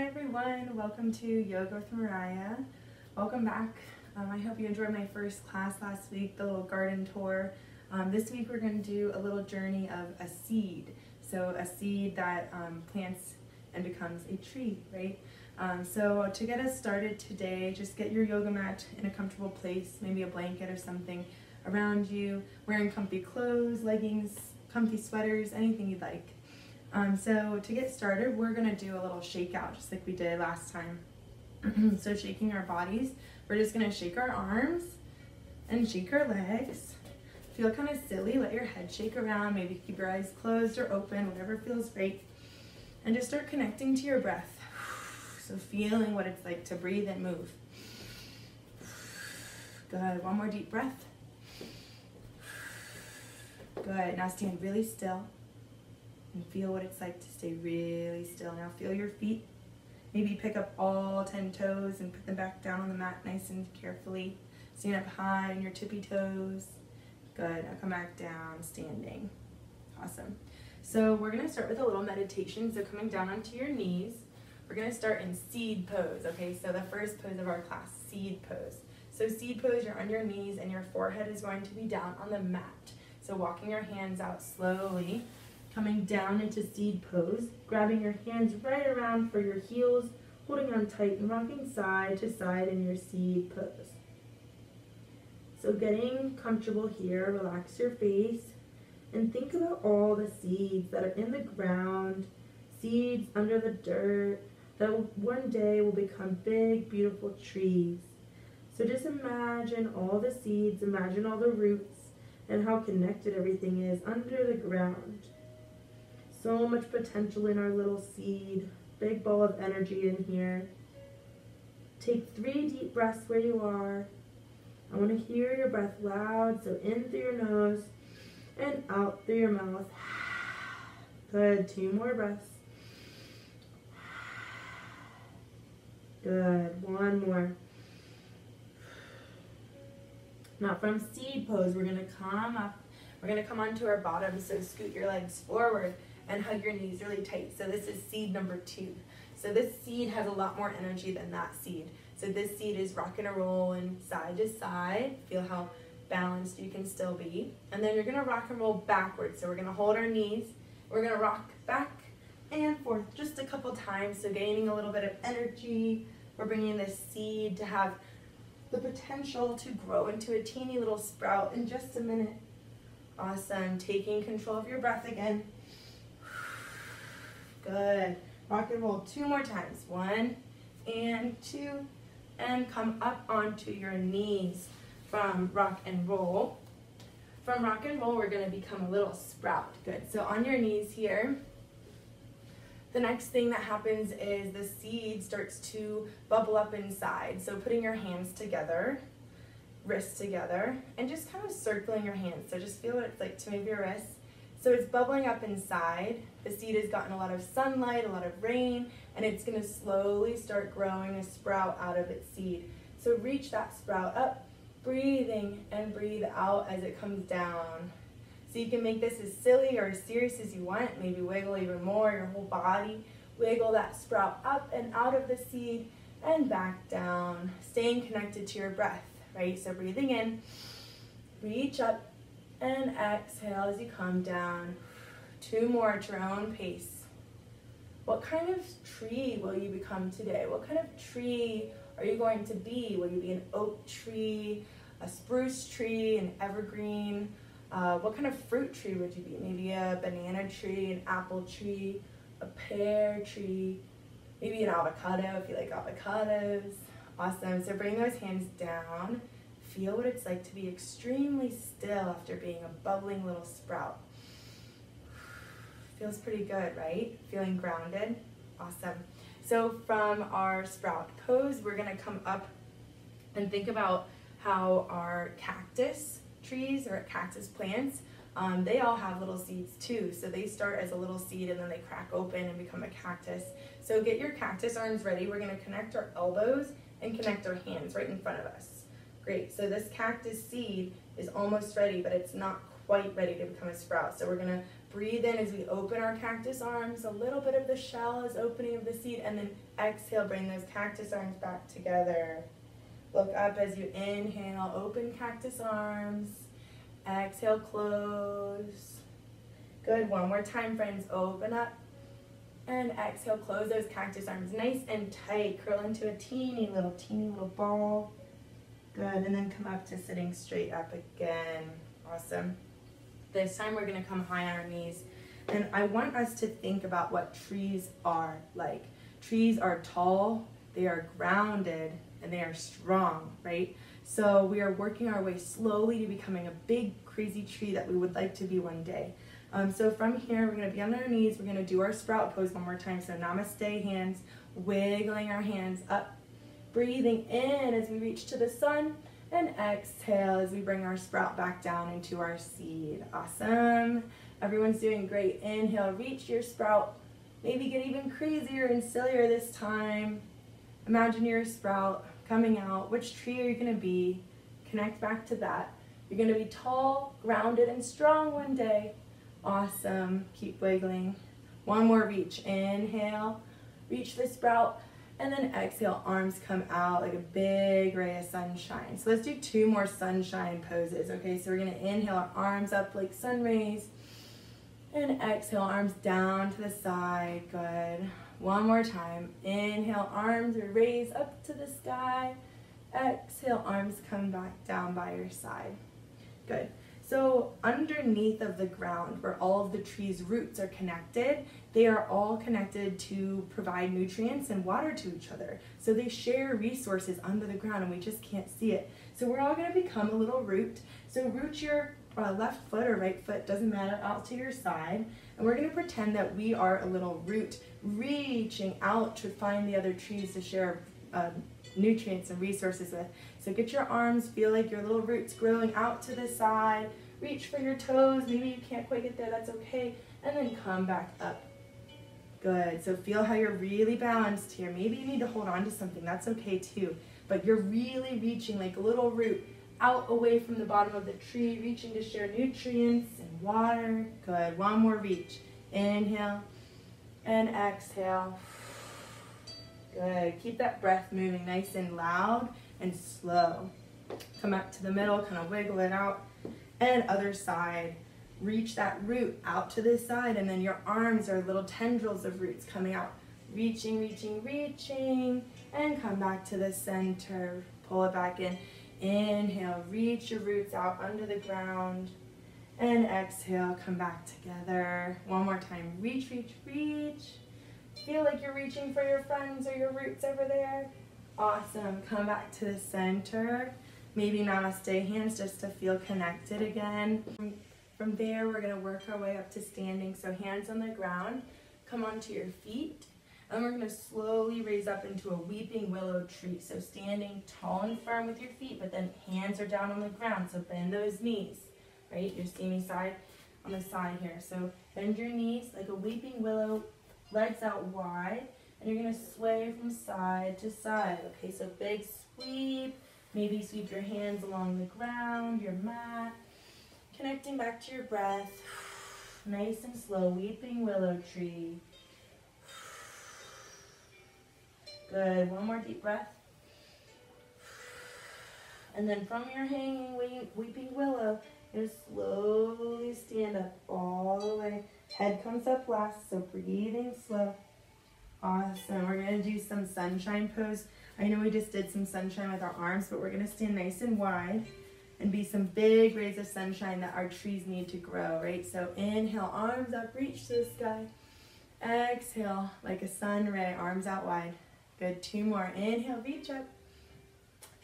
Hi everyone, welcome to Yoga with Mariah. Welcome back. Um, I hope you enjoyed my first class last week, the little garden tour. Um, this week we're going to do a little journey of a seed. So a seed that um, plants and becomes a tree, right? Um, so to get us started today, just get your yoga mat in a comfortable place, maybe a blanket or something around you, wearing comfy clothes, leggings, comfy sweaters, anything you'd like. Um, so to get started, we're gonna do a little shake out just like we did last time. so shaking our bodies, we're just gonna shake our arms and shake our legs. Feel kind of silly, let your head shake around, maybe keep your eyes closed or open, whatever feels right. And just start connecting to your breath. So feeling what it's like to breathe and move. Good, one more deep breath. Good, now stand really still and feel what it's like to stay really still. Now feel your feet. Maybe pick up all 10 toes and put them back down on the mat nice and carefully. Stand up high on your tippy toes. Good, now come back down, standing. Awesome. So we're gonna start with a little meditation. So coming down onto your knees, we're gonna start in seed pose, okay? So the first pose of our class, seed pose. So seed pose, you're on your knees and your forehead is going to be down on the mat. So walking your hands out slowly coming down into seed pose, grabbing your hands right around for your heels, holding on tight and rocking side to side in your seed pose. So getting comfortable here, relax your face and think about all the seeds that are in the ground, seeds under the dirt that one day will become big, beautiful trees. So just imagine all the seeds, imagine all the roots and how connected everything is under the ground. So much potential in our little seed. Big ball of energy in here. Take three deep breaths where you are. I want to hear your breath loud, so in through your nose and out through your mouth. Good, two more breaths. Good, one more. Now from seed pose, we're gonna come up, we're gonna come onto our bottom, so scoot your legs forward and hug your knees really tight. So this is seed number two. So this seed has a lot more energy than that seed. So this seed is rock and rolling side to side. Feel how balanced you can still be. And then you're gonna rock and roll backwards. So we're gonna hold our knees. We're gonna rock back and forth just a couple times. So gaining a little bit of energy. We're bringing this seed to have the potential to grow into a teeny little sprout in just a minute. Awesome, taking control of your breath again. Good. Rock and roll two more times. One and two. And come up onto your knees from rock and roll. From rock and roll, we're going to become a little sprout. Good. So on your knees here. The next thing that happens is the seed starts to bubble up inside. So putting your hands together, wrists together, and just kind of circling your hands. So just feel what it's like to move your wrists so it's bubbling up inside. The seed has gotten a lot of sunlight, a lot of rain, and it's gonna slowly start growing a sprout out of its seed. So reach that sprout up, breathing and breathe out as it comes down. So you can make this as silly or as serious as you want, maybe wiggle even more your whole body. Wiggle that sprout up and out of the seed and back down, staying connected to your breath, right? So breathing in, reach up, and exhale as you come down. Two more at your own pace. What kind of tree will you become today? What kind of tree are you going to be? Will you be an oak tree, a spruce tree, an evergreen? Uh, what kind of fruit tree would you be? Maybe a banana tree, an apple tree, a pear tree, maybe an avocado if you like avocados. Awesome. So bring those hands down Feel what it's like to be extremely still after being a bubbling little sprout. Feels pretty good, right? Feeling grounded? Awesome. So from our sprout pose, we're gonna come up and think about how our cactus trees or cactus plants, um, they all have little seeds too. So they start as a little seed and then they crack open and become a cactus. So get your cactus arms ready. We're gonna connect our elbows and connect our hands right in front of us. Great, so this cactus seed is almost ready, but it's not quite ready to become a sprout. So we're gonna Breathe in as we open our cactus arms. A little bit of the shell is opening of the seed. And then exhale, bring those cactus arms back together. Look up as you inhale, open cactus arms. Exhale, close. Good. One more time, friends. Open up. And exhale, close those cactus arms nice and tight. Curl into a teeny little, teeny little ball. Good. And then come up to sitting straight up again. Awesome. This time we're going to come high on our knees. And I want us to think about what trees are like. Trees are tall, they are grounded, and they are strong, right? So we are working our way slowly to becoming a big, crazy tree that we would like to be one day. Um, so from here, we're going to be on our knees. We're going to do our sprout pose one more time. So namaste hands, wiggling our hands up, breathing in as we reach to the sun, and exhale as we bring our sprout back down into our seed. Awesome. Everyone's doing great. Inhale, reach your sprout. Maybe get even crazier and sillier this time. Imagine your sprout coming out. Which tree are you going to be? Connect back to that. You're going to be tall, grounded, and strong one day. Awesome. Keep wiggling. One more reach. Inhale. Reach the sprout. And then exhale, arms come out like a big ray of sunshine. So let's do two more sunshine poses. Okay, so we're gonna inhale our arms up like sun rays. And exhale, arms down to the side. Good. One more time. Inhale, arms are raised up to the sky. Exhale, arms come back down by your side. Good. So underneath of the ground where all of the tree's roots are connected, they are all connected to provide nutrients and water to each other. So they share resources under the ground and we just can't see it. So we're all gonna become a little root. So root your uh, left foot or right foot, doesn't matter, out to your side. And we're gonna pretend that we are a little root reaching out to find the other trees to share uh, nutrients and resources with. So get your arms, feel like your little roots growing out to the side. Reach for your toes. Maybe you can't quite get there, that's okay. And then come back up. Good. So feel how you're really balanced here. Maybe you need to hold on to something, that's okay too. But you're really reaching like a little root out away from the bottom of the tree, reaching to share nutrients and water. Good. One more reach. Inhale and exhale. Good. Keep that breath moving nice and loud and slow. Come up to the middle, kind of wiggle it out. And other side. Reach that root out to this side, and then your arms are little tendrils of roots coming out. Reaching, reaching, reaching, and come back to the center. Pull it back in. Inhale, reach your roots out under the ground. And exhale, come back together. One more time. Reach, reach, reach. Feel like you're reaching for your friends or your roots over there. Awesome. Come back to the center. Maybe namaste hands just to feel connected again. From, there, we're going to work our way up to standing. So hands on the ground. Come onto your feet. And we're going to slowly raise up into a weeping willow tree. So standing tall and firm with your feet, but then hands are down on the ground. So bend those knees, right? Your steamy side on the side here. So bend your knees like a weeping willow, legs out wide and you're gonna sway from side to side. Okay, so big sweep. Maybe sweep your hands along the ground, your mat. Connecting back to your breath. Nice and slow, weeping willow tree. Good, one more deep breath. And then from your hanging weeping willow, you're slowly stand up all the way. Head comes up last, so breathing slow. Awesome. We're going to do some sunshine pose. I know we just did some sunshine with our arms, but we're going to stand nice and wide and be some big rays of sunshine that our trees need to grow, right? So inhale, arms up, reach to the sky. Exhale, like a sun ray, arms out wide. Good, two more. Inhale, reach up.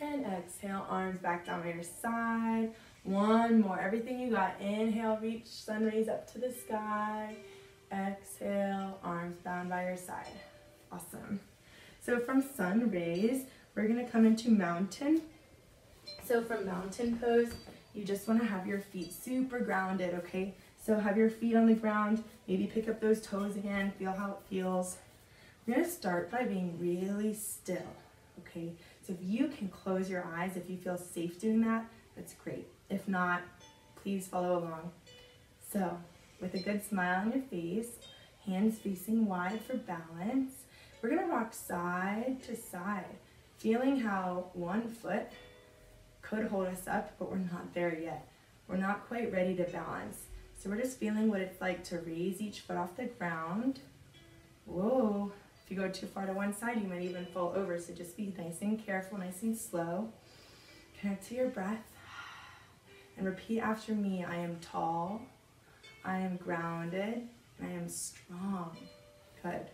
And exhale, arms back down by your side. One more, everything you got. Inhale, reach sun rays up to the sky. Exhale, arms down by your side. Awesome. So from sun rays, we're gonna come into mountain. So from mountain pose, you just wanna have your feet super grounded, okay? So have your feet on the ground, maybe pick up those toes again, feel how it feels. We're gonna start by being really still, okay? So if you can close your eyes, if you feel safe doing that, that's great. Not, please follow along. So with a good smile on your face, hands facing wide for balance. We're gonna rock side to side, feeling how one foot could hold us up, but we're not there yet. We're not quite ready to balance. So we're just feeling what it's like to raise each foot off the ground. Whoa. If you go too far to one side, you might even fall over. So just be nice and careful, nice and slow. Connect to your breath. And repeat after me I am tall, I am grounded, I am strong. Good.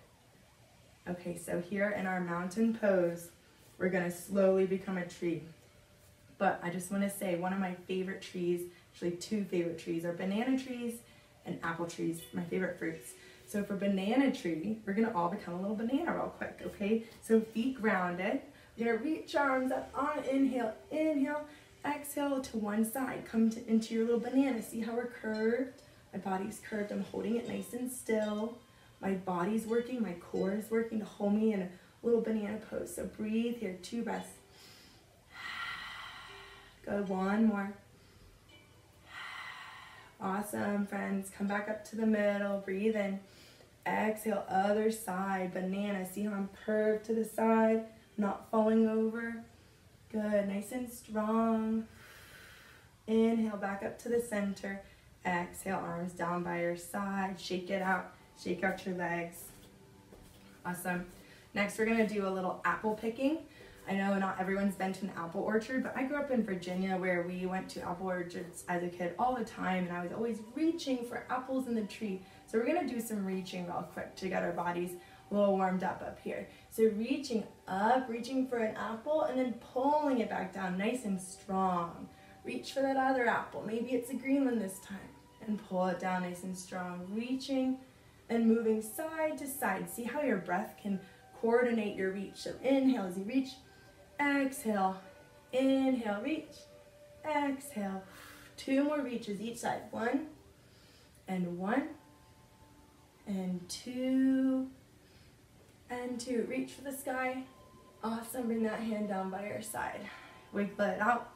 Okay, so here in our mountain pose, we're gonna slowly become a tree. But I just wanna say one of my favorite trees, actually two favorite trees, are banana trees and apple trees, my favorite fruits. So for banana tree, we're gonna all become a little banana real quick, okay? So feet grounded. We're gonna reach arms up on inhale, inhale, exhale to one side. Come to, into your little banana. See how we're curved? My body's curved. I'm holding it nice and still. My body's working, my core is working to hold me in a little banana pose. So breathe here, two breaths. Good, one more. Awesome, friends. Come back up to the middle. Breathe in. Exhale, other side. Banana. See how I'm curved to the side, not falling over. Good, nice and strong. Inhale, back up to the center. Exhale, arms down by your side. Shake it out. Shake out your legs. Awesome. Next, we're gonna do a little apple picking. I know not everyone's been to an apple orchard, but I grew up in Virginia where we went to apple orchards as a kid all the time, and I was always reaching for apples in the tree. So we're gonna do some reaching real quick to get our bodies a little warmed up up here. So reaching up, reaching for an apple, and then pulling it back down nice and strong. Reach for that other apple. Maybe it's a green one this time. And pull it down nice and strong. Reaching and moving side to side. See how your breath can coordinate your reach. So inhale as you reach, exhale, inhale, reach, exhale. Two more reaches each side. One and one and two and two. Reach for the sky. Awesome. Bring that hand down by your side. Wiggle it out.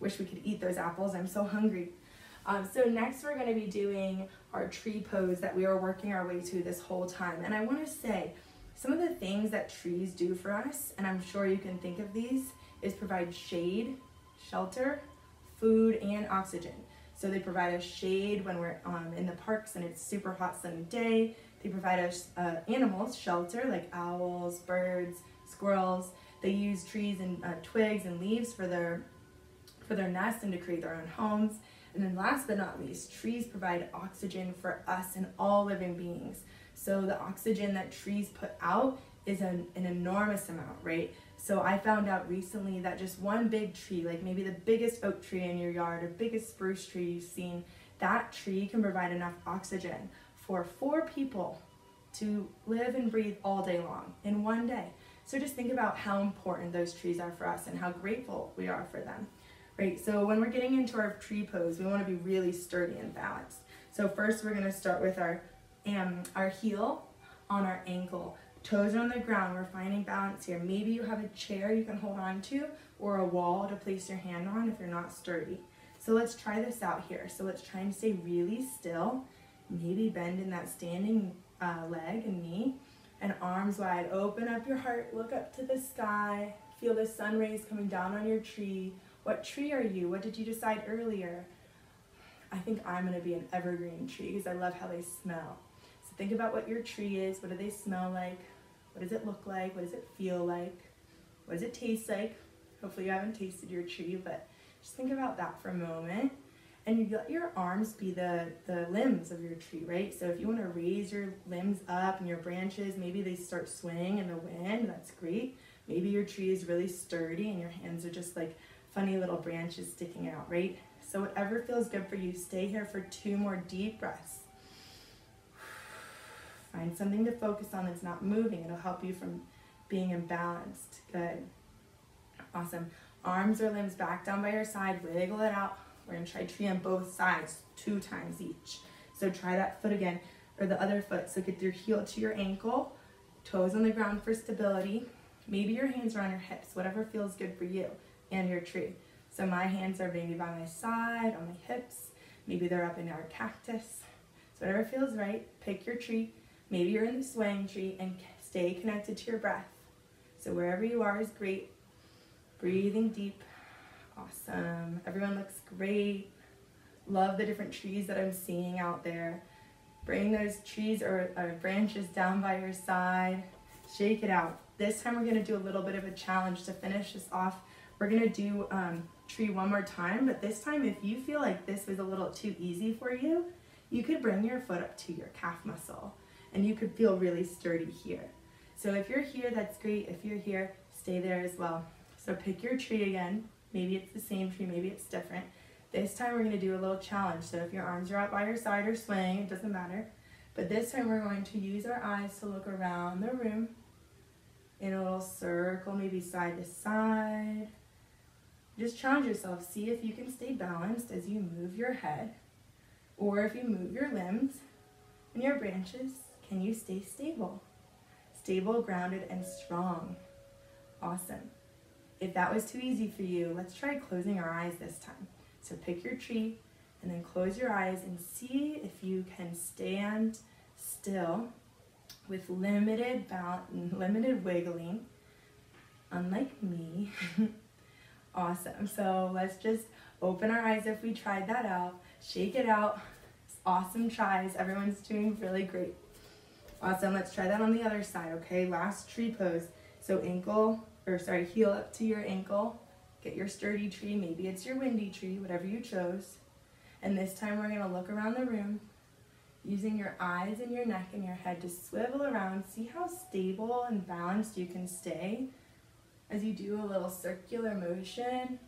Wish we could eat those apples. I'm so hungry. Um, so next we're going to be doing our tree pose that we are working our way to this whole time. And I want to say some of the things that trees do for us, and I'm sure you can think of these, is provide shade, shelter, food, and oxygen. So they provide us shade when we're um, in the parks and it's super hot sunny day. They provide us uh, animals shelter like owls, birds, squirrels. They use trees and uh, twigs and leaves for their for their nests and to create their own homes. And then last but not least, trees provide oxygen for us and all living beings. So the oxygen that trees put out is an, an enormous amount, right? So I found out recently that just one big tree, like maybe the biggest oak tree in your yard or biggest spruce tree you've seen, that tree can provide enough oxygen for four people to live and breathe all day long in one day. So just think about how important those trees are for us and how grateful we are for them. Right, so when we're getting into our tree pose, we want to be really sturdy and balanced. So first we're going to start with our, um, our heel on our ankle. Toes on the ground, we're finding balance here. Maybe you have a chair you can hold on to or a wall to place your hand on if you're not sturdy. So let's try this out here. So let's try and stay really still Maybe bend in that standing uh, leg and knee and arms wide. Open up your heart, look up to the sky. Feel the sun rays coming down on your tree. What tree are you? What did you decide earlier? I think I'm gonna be an evergreen tree because I love how they smell. So think about what your tree is. What do they smell like? What does it look like? What does it feel like? What does it taste like? Hopefully you haven't tasted your tree, but just think about that for a moment and you let your arms be the, the limbs of your tree, right? So if you want to raise your limbs up and your branches, maybe they start swaying in the wind, that's great. Maybe your tree is really sturdy and your hands are just like funny little branches sticking out, right? So whatever feels good for you, stay here for two more deep breaths. Find something to focus on that's not moving. It'll help you from being imbalanced. Good. Awesome. Arms or limbs back down by your side. Wiggle it out. We're gonna try tree on both sides, two times each. So try that foot again, or the other foot. So get your heel to your ankle, toes on the ground for stability. Maybe your hands are on your hips, whatever feels good for you and your tree. So my hands are maybe by my side, on my hips. Maybe they're up in our cactus. So whatever feels right, pick your tree. Maybe you're in the swaying tree and stay connected to your breath. So wherever you are is great. Breathing deep. Awesome. Everyone looks great. Love the different trees that I'm seeing out there. Bring those trees or, or branches down by your side. Shake it out. This time we're to do a little bit of a challenge to finish this off. We're to do um, tree one more time, but this time if you feel like this was a little too easy for you, you could bring your foot up to your calf muscle and you could feel really sturdy here. So if you're here, that's great. If you're here, stay there as well. So pick your tree again. Maybe it's the same tree, maybe it's different. This time we're gonna do a little challenge. So if your arms are out by your side or swaying, it doesn't matter. But this time we're going to use our eyes to look around the room in a little circle, maybe side to side. Just challenge yourself. See if you can stay balanced as you move your head or if you move your limbs and your branches, can you stay stable? Stable, grounded, and strong. Awesome. If that was too easy for you, let's try closing our eyes this time. So pick your tree and then close your eyes and see if you can stand still with limited limited wiggling, unlike me. awesome. So let's just open our eyes if we tried that out. Shake it out. Awesome tries. Everyone's doing really great. Awesome. Let's try that on the other side, okay? Last tree pose. So ankle, or sorry, heel up to your ankle. Get your sturdy tree. Maybe it's your windy tree, whatever you chose. And this time we're going to look around the room using your eyes and your neck and your head to swivel around. See how stable and balanced you can stay as you do a little circular motion.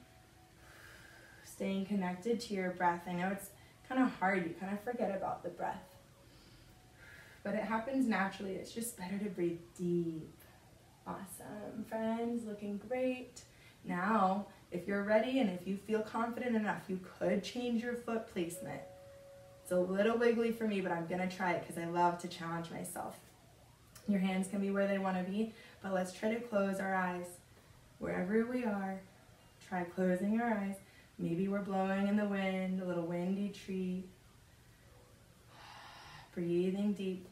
Staying connected to your breath. I know it's kind of hard. You kind of forget about the breath. But it happens naturally. It's just better to breathe deep. Awesome, friends. Looking great. Now, if you're ready and if you feel confident enough, you could change your foot placement. It's a little wiggly for me, but I'm gonna try it because I love to challenge myself. Your hands can be where they wanna be, but let's try to close our eyes. Wherever we are, try closing our eyes. Maybe we're blowing in the wind, a little windy tree. Breathing deep.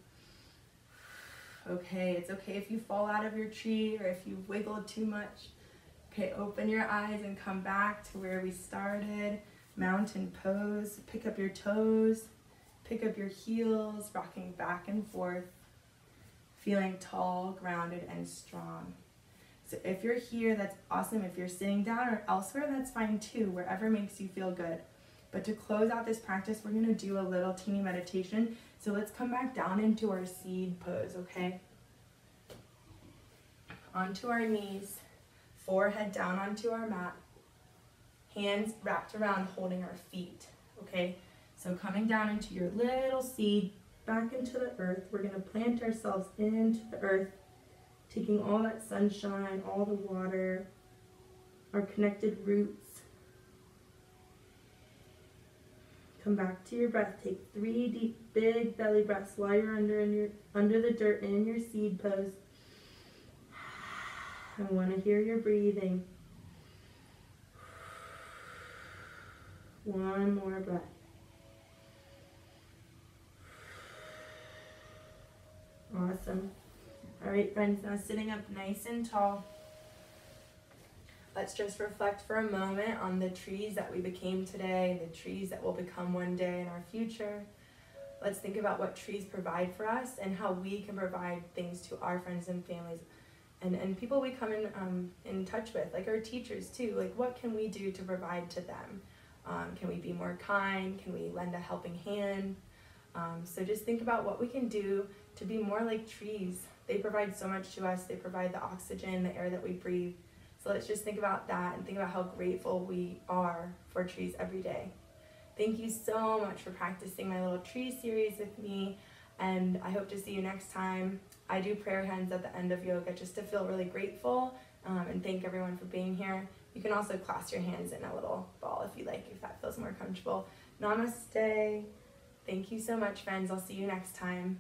Okay, it's okay if you fall out of your tree or if you wiggled too much. Okay, open your eyes and come back to where we started mountain pose. Pick up your toes, pick up your heels, rocking back and forth, feeling tall, grounded, and strong. So if you're here, that's awesome. If you're sitting down or elsewhere, that's fine too, wherever makes you feel good. But to close out this practice, we're gonna do a little teeny meditation. So let's come back down into our seed pose, okay? Onto our knees, forehead down onto our mat hands wrapped around holding our feet, okay? So coming down into your little seed, back into the earth. We're gonna plant ourselves into the earth, taking all that sunshine, all the water, our connected roots. Come back to your breath. Take three deep, big belly breaths while you're under in your under the dirt in your seed pose. I want to hear your breathing. One more breath. Awesome. All right, friends, now sitting up nice and tall. Let's just reflect for a moment on the trees that we became today, the trees that will become one day in our future. Let's think about what trees provide for us and how we can provide things to our friends and families and, and people we come in, um, in touch with, like our teachers too. Like, what can we do to provide to them? Um, can we be more kind? Can we lend a helping hand? Um, so just think about what we can do to be more like trees. They provide so much to us. They provide the oxygen, the air that we breathe. So let's just think about that and think about how grateful we are for trees every day. Thank you so much for practicing my little tree series with me, and I hope to see you next time. I do prayer hands at the end of yoga just to feel really grateful um, and thank everyone for being here. You can also clasp your hands in a little ball if you like, if that feels more comfortable. Namaste. Thank you so much, friends. I'll see you next time.